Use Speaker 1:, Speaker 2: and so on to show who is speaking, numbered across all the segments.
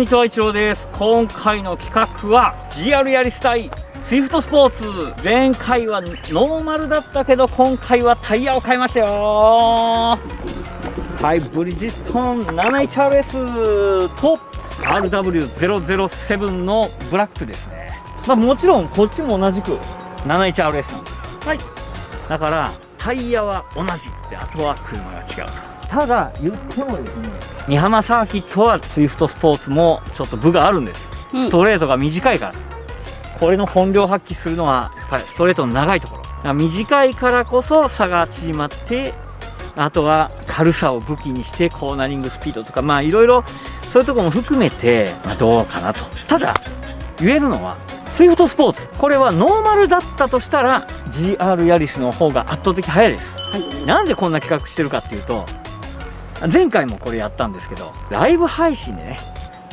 Speaker 1: にちは、一郎です。今回の企画は GR やりスタイスイフトスポーツ。前回はノーマルだったけど今回はタイヤを変えましたよ。はいブリヂストン 7HRS と RW007 のブラックですね。まあもちろんこっちも同じく 71RS なんです。はい。だからタイヤは同じであとは車が違うただ言ってもですね美浜サーキットはスイフトスポーツもちょっと分があるんです、
Speaker 2: うん。
Speaker 1: ストレートが短いから。これの本領発揮するのはやっぱりストレートの長いところ。短いからこそ差が縮まってあとは軽さを武器にしてコーナリングスピードとかまあいろいろそういうところも含めて、まあ、どうかなと。ただ言えるのはスイフトスポーツ。これはノーマルだったとしたら GR ヤリスの方が圧倒的速いです、なんでこんな企画してるかっていうと前回もこれやったんですけどライブ配信でね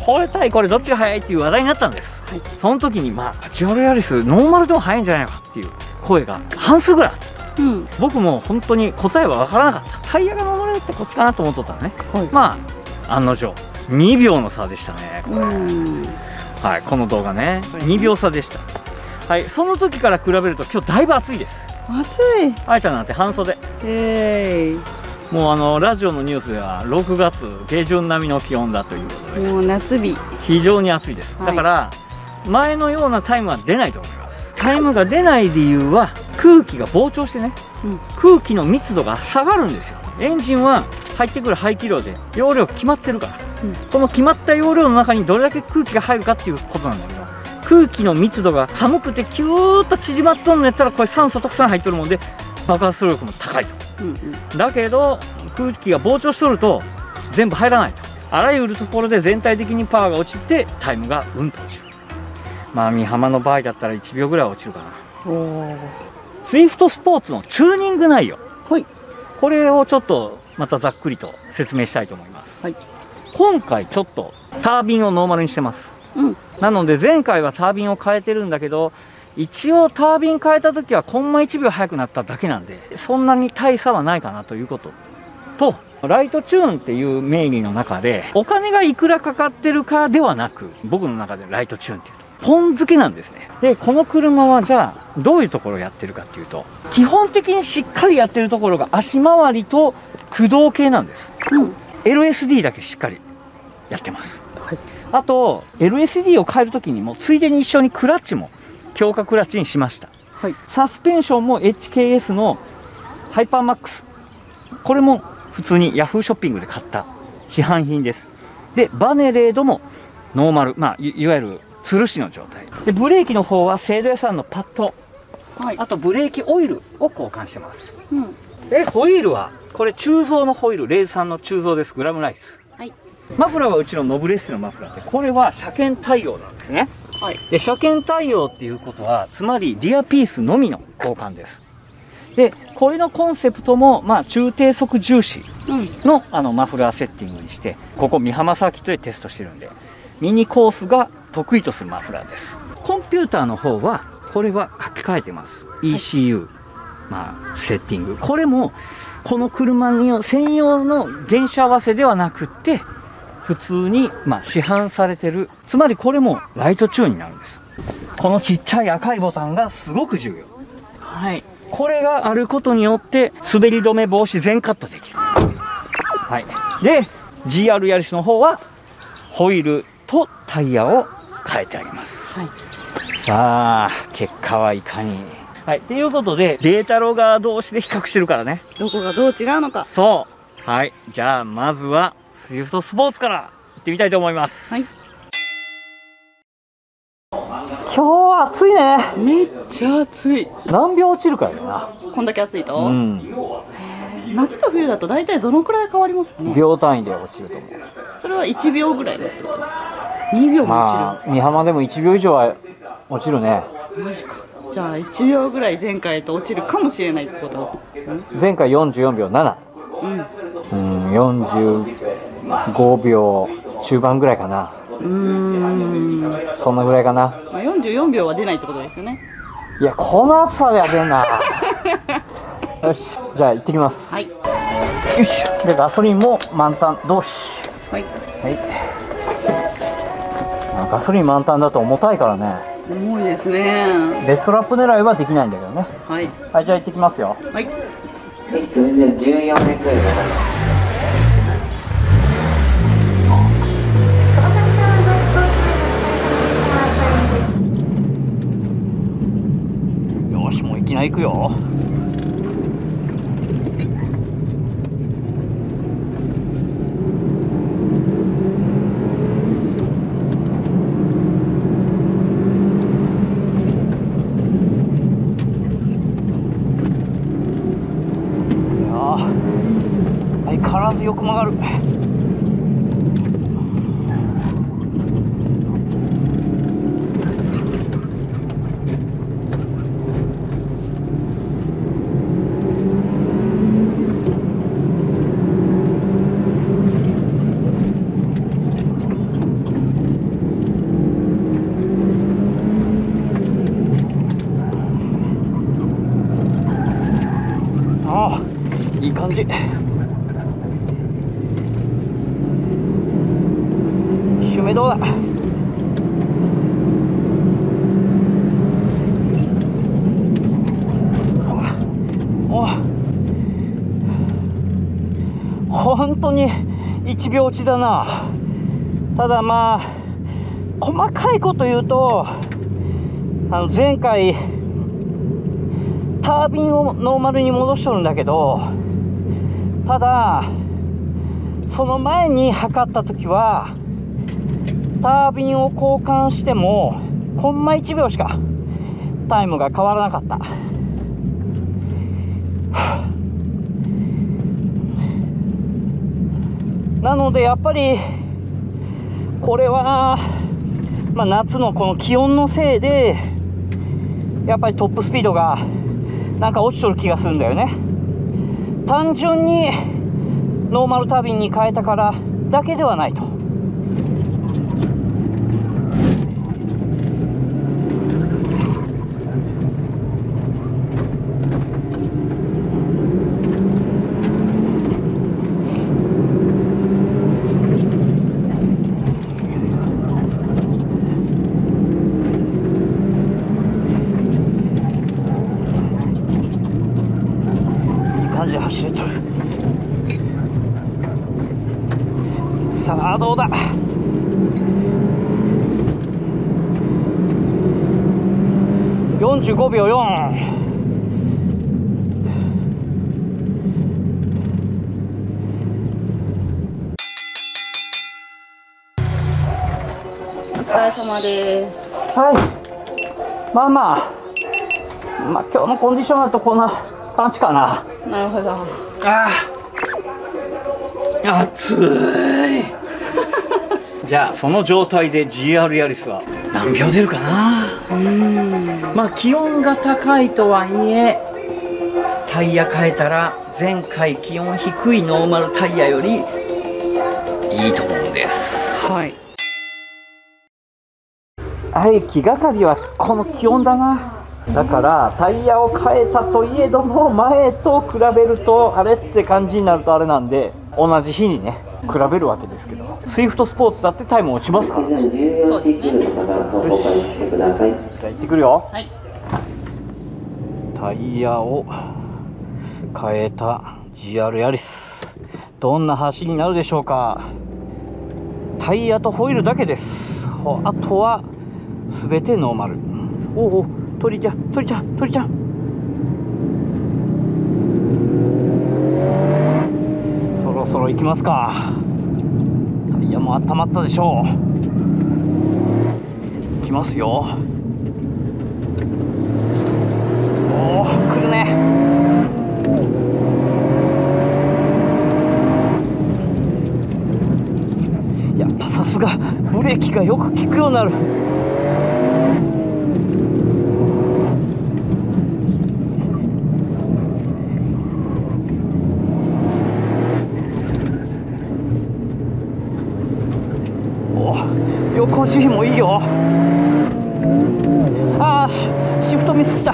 Speaker 1: これ対これどっちが速いっていう話題になったんです、
Speaker 2: はい。
Speaker 1: その時にまあ GR ヤリスノーマルでも速いんじゃないのかっていう声が半数ぐらいあった。
Speaker 2: うん。
Speaker 1: 僕も本当に答えは分からなかった。タイヤがノーマルってこっちかなと思っとったのね。
Speaker 2: はい。
Speaker 1: まあ案の定2秒の差でしたねこれ、
Speaker 2: うん。
Speaker 1: はいこの動画ね。2秒差でした。はいその時から比べると今日だいぶ暑いです。
Speaker 2: 暑い。
Speaker 1: あいちゃんなんて半袖。
Speaker 2: え
Speaker 1: もうあのラジオのニュースでは6月下旬並みの気温だということで。
Speaker 2: もう夏日。
Speaker 1: 非常に暑いです、
Speaker 2: はい。
Speaker 1: だから前のようなタイムは出ないと思います。タイムが出ない理由は空気が膨張してね。
Speaker 2: うん。
Speaker 1: 空気の密度が下がるんですよ。エンジンは入ってくる排気量で容量決まってるから、
Speaker 2: うん。
Speaker 1: この決まった容量の中にどれだけ空気が入るかっていうことなんだけど。空気の密度が寒くてキューッと縮まっとんのやったらこれ酸素たくさん入っとるもんで爆発力も高いと
Speaker 2: うんうん
Speaker 1: だけど空気が膨張しとると全部入らないと。あらゆるところで全体的にパワーが落ちてタイムがうんと落ちる。まあ美浜の場合だったら1秒ぐらいは落ちるかな。
Speaker 2: おお
Speaker 1: スイフトスポーツのチューニング内容。
Speaker 2: はい。
Speaker 1: これをちょっとまたざっくりと説明したいと思います、
Speaker 2: はい。
Speaker 1: 今回ちょっとタービンをノーマルにしてます。
Speaker 2: うん。
Speaker 1: なので前回はタービンを変えてるんだけど一応タービン変えた時はコンマ1秒速くなっただけなんでそんなに大差はないかなということ。とライトチューンっていう名義の中でお金がいくらかかってるかではなく僕の中でライトチューンっていうとポン付けなんですね。でこの車はじゃあどういうところをやってるかっていうと基本的にしっかりやってるところが足回りと駆動系なんです。
Speaker 2: うん。
Speaker 1: LSD だけしっかりやってます、
Speaker 2: はい。
Speaker 1: あと LSD を変える時にもついでに一緒にクラッチも強化クラッチにしました。
Speaker 2: はい。
Speaker 1: サスペンションも HKS のハイパーマックス。これも普通に Yahoo ショッピングで買った市販品です。でバネレードもノーマル。まあいいわゆる吊るしの状態。でブレーキの方はセイド屋さんのパッド。
Speaker 2: はい。
Speaker 1: あとブレーキオイルを交換してます。
Speaker 2: うん。
Speaker 1: でホイールは？これ鋳造のホイール。レーズさんの鋳造です。グラムライス。
Speaker 2: はい。
Speaker 1: マフラーはうちのノブレッセのマフラーでこれは車検対応なんですね
Speaker 2: はい。
Speaker 1: で車検対応っていうことはつまりリアピースのみの交換です。でこれのコンセプトも、まあ、中低速重視
Speaker 2: うん。
Speaker 1: のあのマフラーセッティングにしてここ美浜サーキットでテストしてるんでミニコースが得意とするマフラーです。コンピューターの方はこれは書き換えてます。ECU、まあセッティング。これもこの車に専用の原車合わせではなくって普通に、まあ、市販されてる。つまりこれもライトチューンになるんです。このちっちゃい赤いボタンがすごく重要。
Speaker 2: はい。
Speaker 1: これがあることによって滑り止め防止全カットできる。はい。で GR ヤリスの方はホイールとタイヤを変えてあります。
Speaker 2: はい。
Speaker 1: さあ結果はいかに。はい。ということでデータロガー同士で比較してるからね。
Speaker 2: どこがどう違うのか。
Speaker 1: そう。はい。じゃあまずはスイフトスポーツから行ってみたいと思います。
Speaker 2: はい。
Speaker 1: 今日は暑いね。
Speaker 2: めっちゃ暑い。
Speaker 1: 何秒落ちるかよな。
Speaker 2: こんだけ暑いと、
Speaker 1: うん。
Speaker 2: 夏と冬だと大体どのくらい変わりますかね？
Speaker 1: 秒単位で落ちると思う。
Speaker 2: それは1秒ぐらいのこと。2秒も落ちる、
Speaker 1: まあ美浜でも1秒以上は落ちるね。
Speaker 2: マジか。じゃあ1秒ぐらい前回と落ちるかもしれないってこと？
Speaker 1: 前回44秒7
Speaker 2: うん。
Speaker 1: うん45秒中盤ぐらいかな。
Speaker 2: うーん、ま
Speaker 1: そんなぐらいかな。
Speaker 2: あ、44秒は出ないってことですよね。
Speaker 1: いやこの暑さでは出んな。よし。じゃあ行ってきます。
Speaker 2: はい。
Speaker 1: よし。でガソリンも満タン。同士
Speaker 2: はい。
Speaker 1: はい。ガソリン満タンだと重たいからね。
Speaker 2: 重いですね。
Speaker 1: ベストラップ狙いはできないんだけどね。
Speaker 2: はい。
Speaker 1: はいじゃあ行ってきますよ。
Speaker 2: はい。
Speaker 3: はい、それでは14名くらいになります。
Speaker 1: よしもういきなり行くよいやー相変わらずよく曲がるああいい感じ一周目どうだお本当に1秒落ちだな。ただまあ細かいこと言うとあの前回タービンをノーマルに戻しとるんだけどただその前に測った時はタービンを交換してもコンマ1秒しか。タイムが変わらなかった。なのでやっぱりこれは、まあ、夏のこの気温のせいでやっぱりトップスピードがなんか落ちとる気がするんだよね。単純にノーマルタービンに変えたからだけではないといい感じで走れとるさあどうだ45秒4
Speaker 2: お疲れ様です。
Speaker 1: はい。まあまあ。まあ今日のコンディションだとこんな感じかな。
Speaker 2: なるほど。
Speaker 1: ああ。暑い。じゃあその状態で GR ヤリスは何秒出るかな。まあ気温が高いとはいえタイヤ変えたら前回気温低いノーマルタイヤよりいいと思うんです。
Speaker 2: はい。
Speaker 1: はい気がかりはこの気温だな。だからタイヤを変えたといえども前と比べるとあれって感じになるとあれなんで同じ日にね比べるわけですけどスイフトスポーツだってタイム落ちますから。じゃ
Speaker 3: それでは14シークルの方とお借りしてください。
Speaker 1: あ行ってくるよ。
Speaker 2: はい
Speaker 1: タイヤを変えた GR ヤリス。どんな走りになるでしょうか。タイヤとホイールだけです。ほあとは全てノーマル。おお鳥ちゃん鳥ちゃん鳥ちゃんそろ行きますか。タイヤも温まったでしょう。行きますよ。おお来るね。やっぱさすがブレーキがよく効くようになるお交通費もいいよ。ああシフトミスした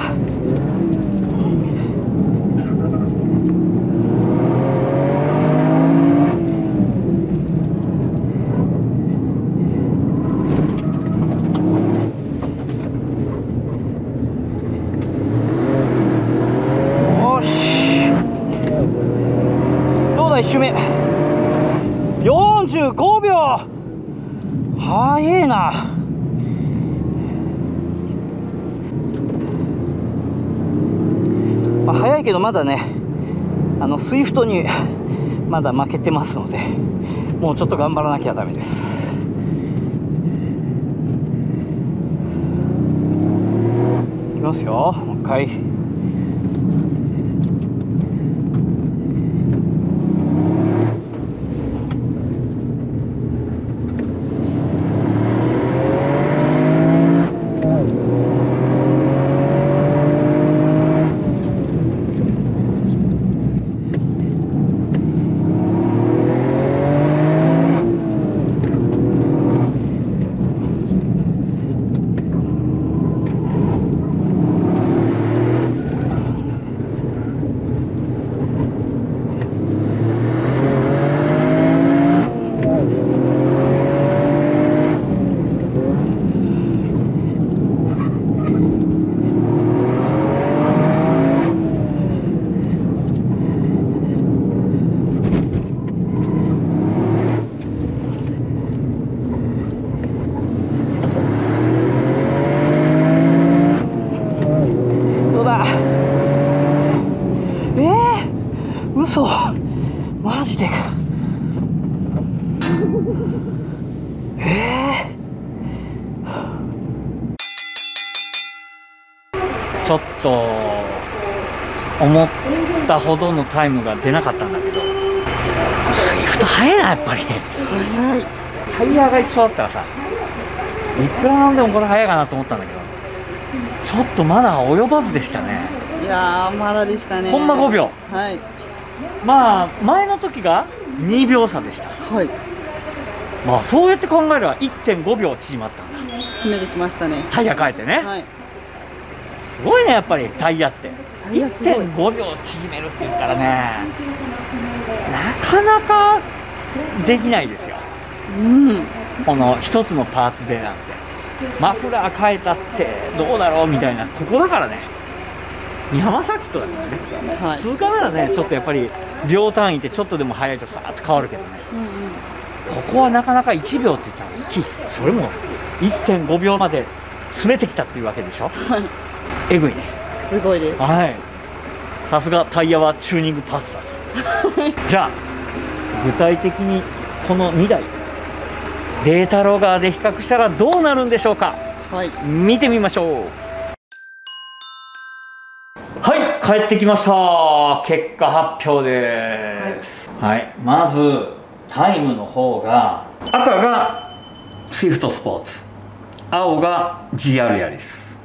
Speaker 1: 周目45秒早えなまあ、早けどまだねあのスイフトに まだ負けてますのでもうちょっと頑張らなきゃだめです。いきますよもう一回。ほどのタイムが出なかったんだけど。スイフト速いなやっぱり。
Speaker 2: 早い
Speaker 1: タイヤが一緒だったらさいくらなんでもこれ速いかなと思ったんだけどちょっとまだ及ばずでしたね。
Speaker 2: いやーまだでしたね。
Speaker 1: コンマ5秒
Speaker 2: はい。
Speaker 1: まあ前の時が2秒差でした。
Speaker 2: はい。
Speaker 1: まあそうやって考えれば1.5秒縮まったんだ。
Speaker 2: 詰めてきましたね。
Speaker 1: タイヤ変えてね、
Speaker 2: はい。
Speaker 1: すごいねやっぱりタイヤって1.5秒縮めるって言ったらねなかなかできないですよ。
Speaker 2: うん。
Speaker 1: この一つのパーツでなんて。マフラー変えたってどうだろうみたいなここだからね。美浜サーキットだからね。
Speaker 2: はい。
Speaker 1: 通過ならねちょっとやっぱり秒単位ってちょっとでも速いとさーっと変わるけどね。
Speaker 2: うんうん。
Speaker 1: ここはなかなか1秒って言ったら大きいそれも1.5秒まで詰めてきたっていうわけでしょ。
Speaker 2: はい。
Speaker 1: えぐいね
Speaker 2: すごいです。
Speaker 1: はい。さすがタイヤはチューニングパーツだと。じゃあ具体的にこの2台データロガーで比較したらどうなるんでしょうか？
Speaker 2: はい。
Speaker 1: 見てみましょう。はい帰ってきました。結果発表です。はい、まずタイムの方が赤がスイフトスポーツ。青が GR ヤリス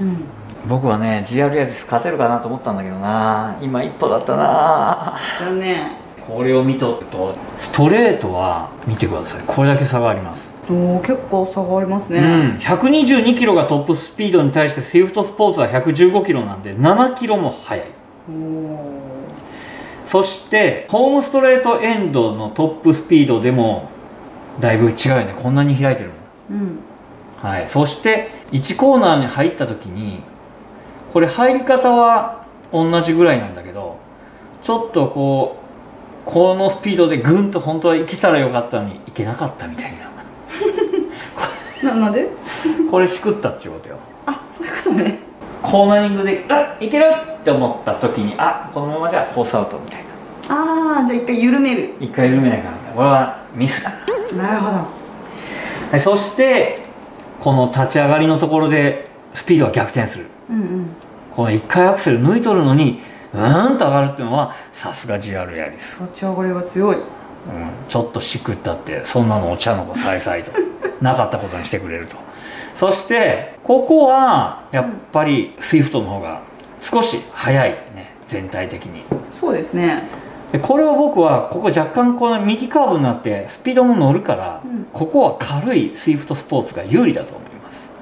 Speaker 2: うん
Speaker 1: 僕はね GR ヤリス勝てるかなと思ったんだけどな。今一歩だったな。
Speaker 2: 残念。
Speaker 1: これを見とくとストレートは見てください。これだけ差があります。
Speaker 2: おお結構差がありますね、
Speaker 1: うん、122キロがトップスピードに対してスイフトスポーツは115キロなんで7キロも速い。
Speaker 2: おお
Speaker 1: そしてホームストレートエンドのトップスピードでもだいぶ違うよね。こんなに開いてる
Speaker 2: うん。
Speaker 1: はい、そして1コーナーに入った時にこれ入り方は同じぐらいなんだけどちょっとこうこのスピードでグンと本当は行けたらよかったのに行けなかったみたいな。
Speaker 2: ななんで？
Speaker 1: これしくったっていうことよ。
Speaker 2: あそういうことね。
Speaker 1: コーナリングであいける！って思った時にあこのままじゃコースアウトみたいな。
Speaker 2: ああじゃあ一回緩める。
Speaker 1: 一回緩めないからこれはミスだ。
Speaker 2: なるほど。
Speaker 1: はいそしてこの立ち上がりのところでスピードが逆転する
Speaker 2: うんうん。
Speaker 1: この1回アクセル抜いとるのにうーんと上がるっていうのはさすが GR ヤリス、
Speaker 2: 立ち上がりが強い。
Speaker 1: うん、ちょっとしくったってそんなのお茶の子さいさいと。なかったことにしてくれると。そしてここはやっぱり SWIFT の方が少し速いね。全体的に。
Speaker 2: そうですね。
Speaker 1: でこれは僕はここ若干この右カーブになってスピードも乗るから、
Speaker 2: うん。
Speaker 1: ここは軽い SWIFT スポーツが有利だと思います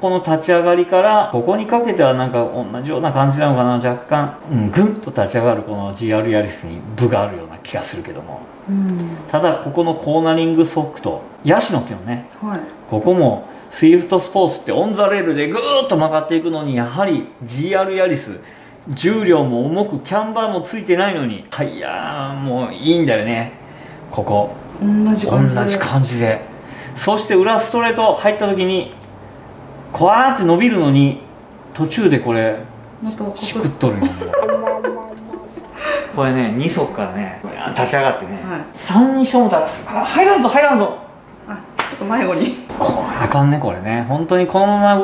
Speaker 1: この立ち上がりからここにかけてはなんか同じような感じなのかな若干、うん、ぐんと立ち上がるこの GR ヤリスに部があるような気がするけども。
Speaker 2: うん。
Speaker 1: ただここのコーナリングソックとヤシの木のね。
Speaker 2: はい。
Speaker 1: ここも SWIFT スポーツってオンザレールでぐーっと曲がっていくのにやはり GR ヤリス重量も重くキャンバーもついてないのにタイヤもいいんだよね。ここ。
Speaker 2: 同じ感じで。
Speaker 1: 同じ感じで。そして裏ストレート入った時にこわーって伸びるのに途中でこれし
Speaker 2: こ
Speaker 1: くっとるんよ これね2足からね立ち上がってね、
Speaker 2: はい。
Speaker 1: 3人もたらあ入らんぞ入らんぞ。
Speaker 2: あちょっと迷子に。
Speaker 1: これあかんねこれね。本当にこのままう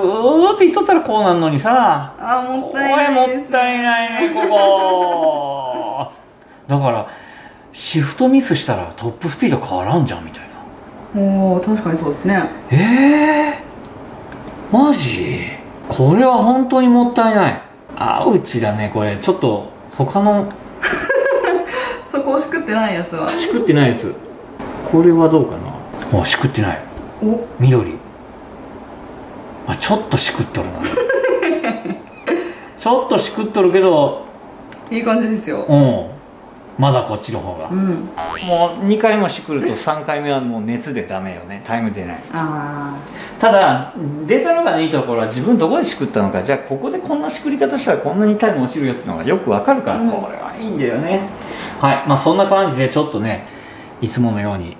Speaker 1: ーっていっとったらこうなんのにさ。
Speaker 2: あも
Speaker 1: こ
Speaker 2: ったいない
Speaker 1: れ
Speaker 2: です
Speaker 1: もったいないねここ。だからシフトミスしたらトップスピード変わらんじゃんみたいな。
Speaker 2: おお確かにそうですね。
Speaker 1: ええー、マジ？これは本当にもったいない。あうちだねこれちょっと他の
Speaker 2: そこをしくってないやつは。
Speaker 1: しくってないやつ。これはどうかな？あしくってない。
Speaker 2: お？
Speaker 1: 緑。あちょっとしくっとるな。ちょっとしくっとるけど
Speaker 2: いい感じですよ。
Speaker 1: うんまだこっちの方が。
Speaker 2: うん。
Speaker 1: もう2回もしくると3回目はもう熱でダメよね。タイム出ない。
Speaker 2: あ
Speaker 1: ただデータのがいいところは自分どこでしくったのかじゃあここでこんなしくり方したらこんなにタイム落ちるよっていうのがよくわかるから、
Speaker 2: うん。
Speaker 1: これはいいんだよね。はい。まあそんな感じでちょっとねいつものように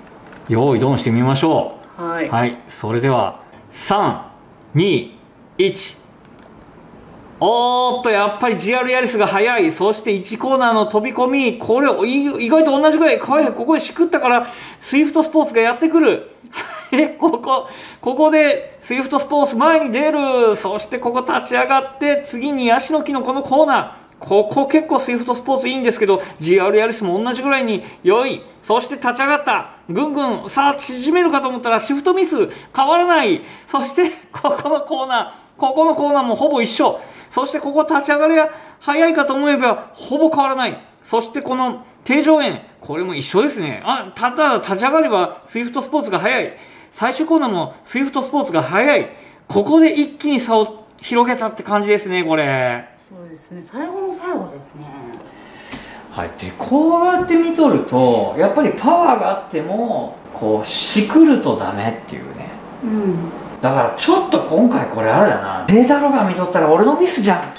Speaker 1: 用意ドンしてみましょ
Speaker 2: あはい。う
Speaker 1: はい。それでは321おーっとやっぱり GR ヤリスが速い。そして1コーナーの飛び込み。これ意外と同じぐらいこれここでしくったからスイフトスポーツがやってくる。えここここでスイフトスポーツ前に出る。そしてここ立ち上がって次にヤシの木のこのコーナー。ここ結構スイフトスポーツいいんですけど GR ヤリスも同じぐらいに良い。そして立ち上がった。ぐんぐんさあ縮めるかと思ったらシフトミス変わらない。そしてここのコーナー。ここのコーナーもほぼ一緒。そしてここ立ち上がりが早いかと思えばほぼ変わらない。そしてこの定常円これも一緒ですね。あただ立ち上がりはスイフトスポーツが早い。最終コーナーもスイフトスポーツが早い。ここで一気に差を広げたって感じですねこれ。
Speaker 2: そうですね。最後の最後ですね。
Speaker 1: はい、でこうやって見とるとやっぱりパワーがあってもこうしくるとダメっていうね。
Speaker 2: うん
Speaker 1: だからちょっと今回これあれだな。データロガー見とったら俺のミスじゃん。